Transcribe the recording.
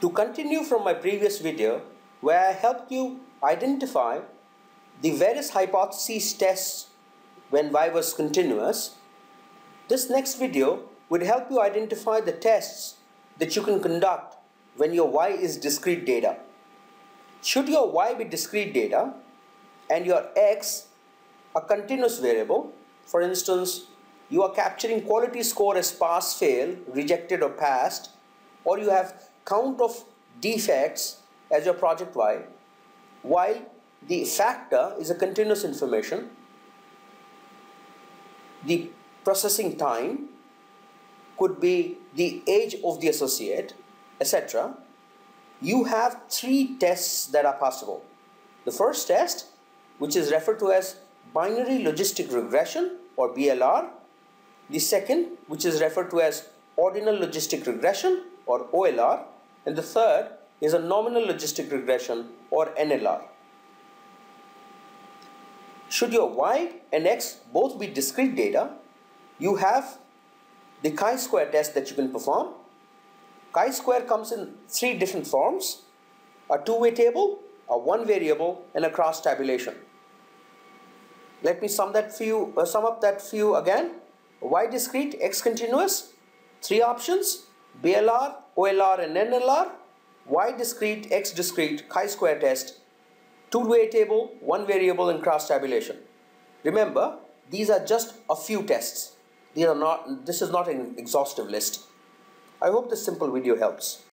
To continue from my previous video where I helped you identify the various hypotheses tests when y was continuous, this next video would help you identify the tests that you can conduct when your y is discrete data. Should your y be discrete data and your x a continuous variable, for instance, you are capturing quality score as pass fail, rejected or passed, or you have count of defects as your project y, while the factor is a continuous information, the processing time could be the age of the associate, etc. You have three tests that are possible. The first test, which is referred to as binary logistic regression or BLR. The second, which is referred to as ordinal logistic regression or OLR. And the third is a nominal logistic regression or NLR. Should your y and x both be discrete data, you have the chi-square test that you can perform. Chi-square comes in three different forms, a two-way table, a one variable, and a cross tabulation. Let me sum that few, uh, sum up that few again. Y discrete, X continuous, three options, BLR, OLR and NLR, Y discrete, X discrete, chi-square test, two-way table, one variable and cross tabulation. Remember, these are just a few tests. These are not, this is not an exhaustive list. I hope this simple video helps.